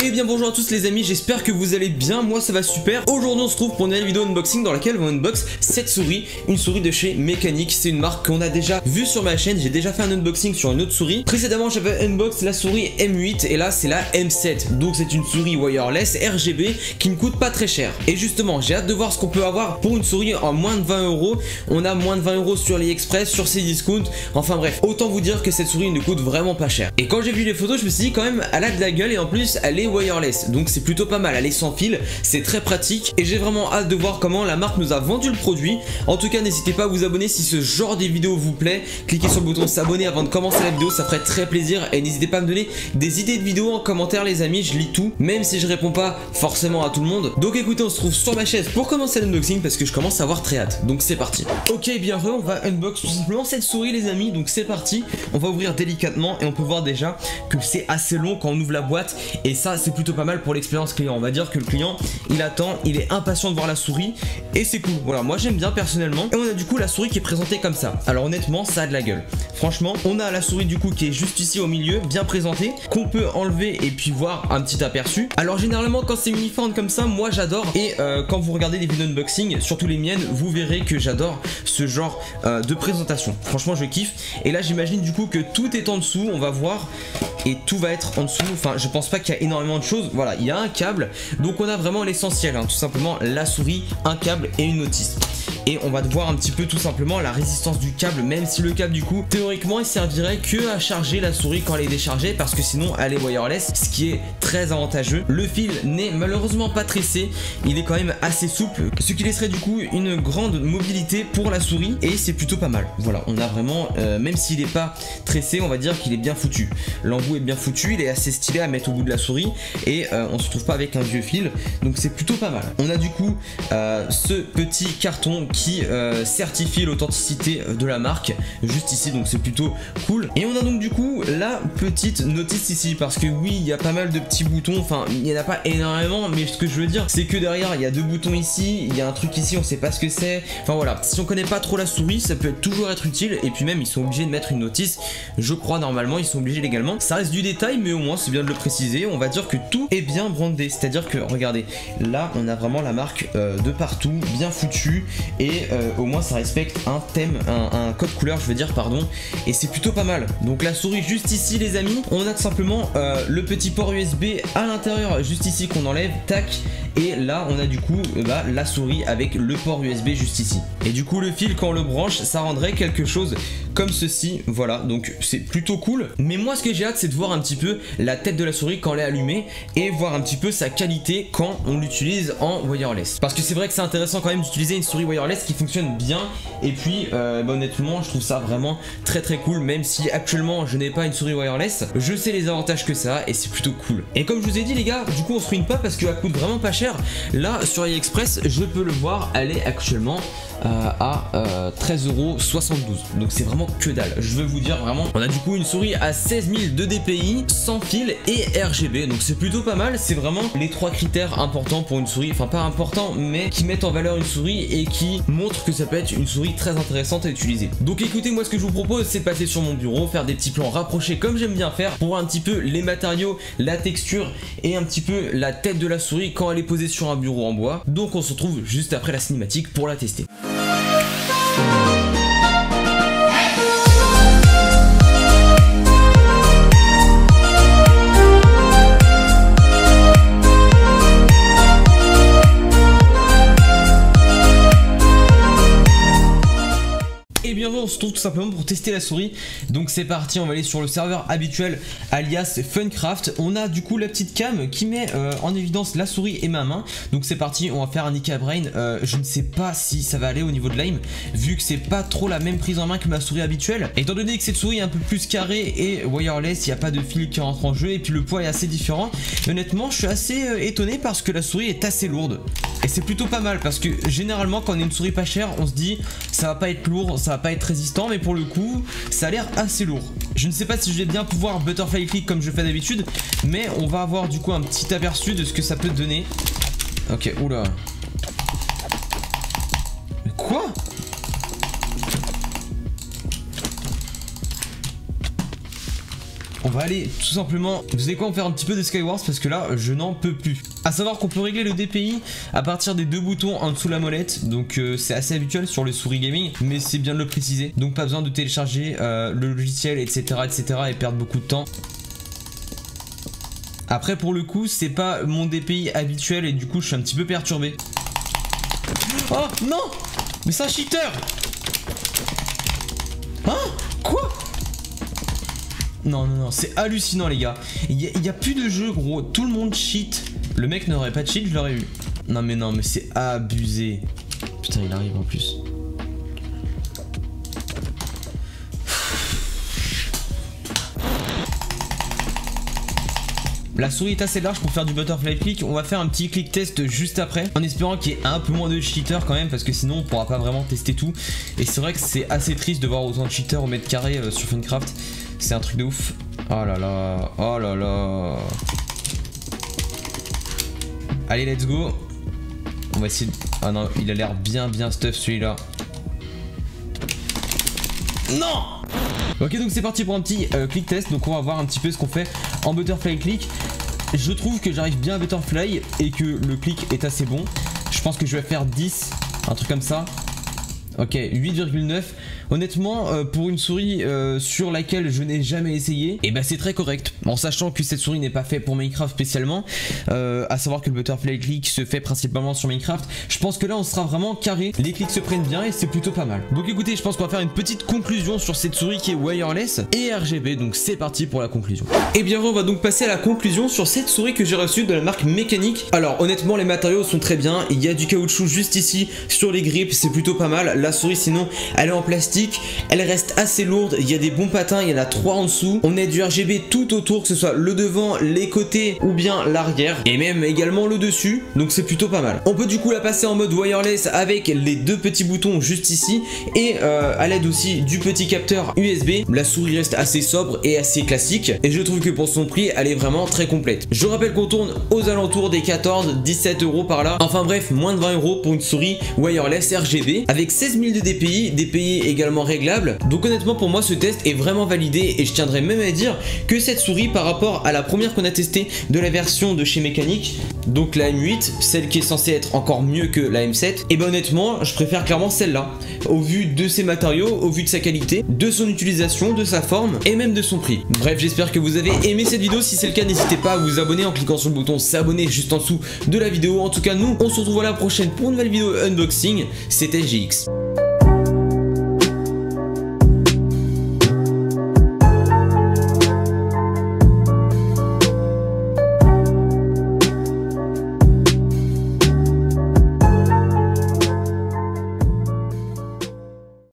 Et bien bonjour à tous les amis, j'espère que vous allez bien, moi ça va super. Aujourd'hui on se trouve pour une nouvelle vidéo unboxing dans laquelle on unbox cette souris, une souris de chez Mécanique, c'est une marque qu'on a déjà vue sur ma chaîne, j'ai déjà fait un unboxing sur une autre souris. Précédemment j'avais unbox la souris M8 et là c'est la M7, donc c'est une souris wireless RGB qui ne coûte pas très cher. Et justement j'ai hâte de voir ce qu'on peut avoir pour une souris en moins de 20 euros. On a moins de 20 euros sur les express, sur ces discounts, enfin bref, autant vous dire que cette souris ne coûte vraiment pas cher. Et quand j'ai vu les photos je me suis dit quand même elle a de la gueule et en plus elle est wireless. Donc c'est plutôt pas mal. Elle est sans fil c'est très pratique. Et j'ai vraiment hâte de voir comment la marque nous a vendu le produit. En tout cas n'hésitez pas à vous abonner si ce genre de vidéo vous plaît. Cliquez sur le bouton s'abonner avant de commencer la vidéo. Ça ferait très plaisir. Et n'hésitez pas à me donner des idées de vidéos en commentaire les amis. Je lis tout même si je réponds pas forcément à tout le monde. Donc écoutez on se trouve sur ma chaise pour commencer l'unboxing parce que je commence à avoir très hâte. Donc c'est parti. Ok bien on va unbox tout simplement cette souris les amis. Donc c'est parti. On va ouvrir délicatement et on peut voir déjà que c'est assez long quand on ouvre la boîte. Et ça c'est plutôt pas mal pour l'expérience client. On va dire que le client, il attend, il est impatient de voir la souris et c'est cool. Voilà, moi j'aime bien personnellement. Et on a du coup la souris qui est présentée comme ça. Alors honnêtement, ça a de la gueule. Franchement, on a la souris du coup qui est juste ici au milieu, bien présentée, qu'on peut enlever et puis voir un petit aperçu. Alors généralement quand c'est uniforme comme ça, moi j'adore. Et euh, quand vous regardez des vidéos unboxing, surtout les miennes, vous verrez que j'adore ce genre euh, de présentation. Franchement, je kiffe. Et là, j'imagine du coup que tout est en dessous. On va voir et tout va être en dessous. Enfin, je pense pas qu'il y a énormément de choses. Voilà, il y a un câble. Donc on a vraiment l'essentiel, hein. tout simplement la souris, un câble et une notice et on va voir un petit peu tout simplement la résistance du câble même si le câble du coup théoriquement il servirait que à charger la souris quand elle est déchargée parce que sinon elle est wireless ce qui est très avantageux. Le fil n'est malheureusement pas tressé. Il est quand même assez souple ce qui laisserait du coup une grande mobilité pour la souris et c'est plutôt pas mal. Voilà on a vraiment euh, même s'il n'est pas tressé on va dire qu'il est bien foutu. L'embout est bien foutu il est assez stylé à mettre au bout de la souris et euh, on se trouve pas avec un vieux fil donc c'est plutôt pas mal. On a du coup euh, ce petit carton qui euh, certifie l'authenticité de la marque. Juste ici donc c'est plutôt cool. Et on a donc du coup la petite notice ici parce que oui il y a pas mal de petits boutons. Enfin il n'y en a pas énormément mais ce que je veux dire c'est que derrière il y a deux boutons ici il y a un truc ici on sait pas ce que c'est. Enfin voilà. Si on connaît pas trop la souris ça peut toujours être utile. Et puis même ils sont obligés de mettre une notice je crois normalement ils sont obligés légalement. Ça reste du détail mais au moins c'est bien de le préciser. On va dire que tout est bien brandé. C'est à dire que regardez là on a vraiment la marque euh, de partout bien foutu et euh, au moins ça respecte un thème, un, code couleur je veux dire pardon et c'est plutôt pas mal. Donc la souris juste ici les amis, on a tout simplement euh, le petit port USB à l'intérieur juste ici qu'on enlève, tac et là on a du coup euh, bah, la souris avec le port USB juste ici. Et du coup le fil quand on le branche ça rendrait quelque chose comme ceci, voilà, donc c'est plutôt cool. Mais moi ce que j'ai hâte c'est de voir un petit peu la tête de la souris quand elle est allumée et voir un petit peu sa qualité quand on l'utilise en wireless. Parce que c'est vrai que c'est intéressant quand même d'utiliser une souris wireless qui fonctionne bien et puis euh, bah, honnêtement je trouve ça vraiment très très cool même si actuellement je n'ai pas une souris wireless, je sais les avantages que ça et c'est plutôt cool. Et comme je vous ai dit les gars, du coup on se ruine pas parce qu'elle coûte vraiment pas cher. Là sur AliExpress je peux le voir, elle est actuellement euh, à 13,72€. Euh, Donc c'est vraiment que dalle. Je veux vous dire vraiment, on a du coup une souris à 16 000 de DPI, sans fil et RGB. Donc c'est plutôt pas mal. C'est vraiment les trois critères importants pour une souris. Enfin pas importants, mais qui mettent en valeur une souris et qui montrent que ça peut être une souris très intéressante à utiliser. Donc écoutez, moi ce que je vous propose, c'est passer sur mon bureau, faire des petits plans rapprochés comme j'aime bien faire pour un petit peu les matériaux, la texture et un petit peu la tête de la souris quand elle est posée sur un bureau en bois. Donc on se retrouve juste après la cinématique pour la tester. On se trouve tout simplement pour tester la souris. Donc c'est parti, on va aller sur le serveur habituel alias Funcraft. On a du coup la petite cam qui met euh, en évidence la souris et ma main. Donc c'est parti, on va faire un Nika Brain. Euh, je ne sais pas si ça va aller au niveau de l'aim, vu que c'est pas trop la même prise en main que ma souris habituelle. Étant donné que cette souris est un peu plus carrée et wireless, il n'y a pas de fil qui rentre en jeu et puis le poids est assez différent. honnêtement, je suis assez euh, étonné parce que la souris est assez lourde. Et c'est plutôt pas mal parce que généralement quand on a une souris pas chère, on se dit ça va pas être lourd, ça va pas être résistant, mais pour le coup, ça a l'air assez lourd. Je ne sais pas si je vais bien pouvoir butterfly click comme je fais d'habitude, mais on va avoir du coup un petit aperçu de ce que ça peut donner. Ok, oula. Mais quoi? On va aller tout simplement, vous savez quoi, on faire un petit peu de Skywars parce que là, je n'en peux plus. A savoir qu'on peut régler le DPI à partir des deux boutons en dessous de la molette, donc euh, c'est assez habituel sur le souris gaming, mais c'est bien de le préciser. Donc pas besoin de télécharger euh, le logiciel, etc., etc., et perdre beaucoup de temps. Après pour le coup c'est pas mon DPI habituel et du coup je suis un petit peu perturbé. Oh non Mais c'est un cheater Hein? Quoi? Non non non c'est hallucinant les gars. Il n'y a, plus de jeu gros, tout le monde cheat. Le mec n'aurait pas de cheat je l'aurais eu. Non mais non mais c'est abusé. Putain il arrive en plus. La souris est assez large pour faire du butterfly click. On va faire un petit click test juste après. En espérant qu'il y ait un peu moins de cheaters quand même. Parce que sinon on pourra pas vraiment tester tout. Et c'est vrai que c'est assez triste de voir autant de cheaters au mètre carré euh, sur Funcraft. C'est un truc de ouf. Oh là là. Oh là là. Allez let's go. On va essayer de... Ah non, il a l'air bien bien stuff celui-là. Non Ok donc c'est parti pour un petit euh, click test donc on va voir un petit peu ce qu'on fait en butterfly click je trouve que j'arrive bien à butterfly et que le clic est assez bon je pense que je vais faire 10 un truc comme ça Ok, 8,9. Honnêtement, euh, pour une souris euh, sur laquelle je n'ai jamais essayé, et eh ben c'est très correct. En sachant que cette souris n'est pas faite pour Minecraft spécialement, euh, à savoir que le butterfly click se fait principalement sur Minecraft, je pense que là on sera vraiment carré. Les clics se prennent bien et c'est plutôt pas mal. Donc écoutez, je pense qu'on va faire une petite conclusion sur cette souris qui est wireless et RGB. Donc c'est parti pour la conclusion. Et eh bien on va donc passer à la conclusion sur cette souris que j'ai reçue de la marque Mécanique. Alors honnêtement, les matériaux sont très bien. Il y a du caoutchouc juste ici sur les grippes, c'est plutôt pas mal la souris sinon elle est en plastique, elle reste assez lourde, il y a des bons patins, il y en a trois en dessous. On a du RGB tout autour, que ce soit le devant, les côtés ou bien l'arrière et même également le dessus, donc c'est plutôt pas mal. On peut du coup la passer en mode wireless avec les deux petits boutons juste ici et euh, à l'aide aussi du petit capteur USB. La souris reste assez sobre et assez classique et je trouve que pour son prix elle est vraiment très complète. Je rappelle qu'on tourne aux alentours des 14-17 euros par là. Enfin bref, moins de 20 euros pour une souris wireless RGB avec 16 000 de DPI pays également réglables. Donc honnêtement pour moi ce test est vraiment validé et je tiendrais même à dire que cette souris par rapport à la première qu'on a testée de la version de chez Mécanique, donc la M8, celle qui est censée être encore mieux que la M7, et eh ben honnêtement je préfère clairement celle-là, au vu de ses matériaux, au vu de sa qualité, de son utilisation, de sa forme et même de son prix. Bref j'espère que vous avez aimé cette vidéo, si c'est le cas n'hésitez pas à vous abonner en cliquant sur le bouton s'abonner juste en dessous de la vidéo. En tout cas nous on se retrouve à la prochaine pour une nouvelle vidéo unboxing, c'était GX.